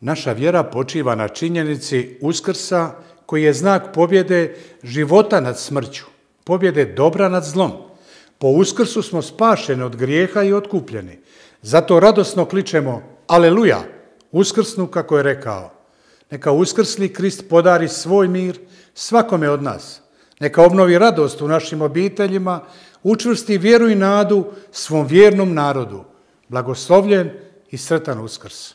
Naša vjera počiva na činjenici uskrsa koji je znak pobjede života nad smrću, pobjede dobra nad zlom. Po uskrsu smo spašeni od grijeha i otkupljeni. Zato radosno kličemo Aleluja, uskrsnu kako je rekao. Neka uskrsli Krist podari svoj mir svakome od nas. Neka obnovi radost u našim obiteljima, učvrsti vjeru i nadu svom vjernom narodu. Blagoslovljen i sretan uskrs.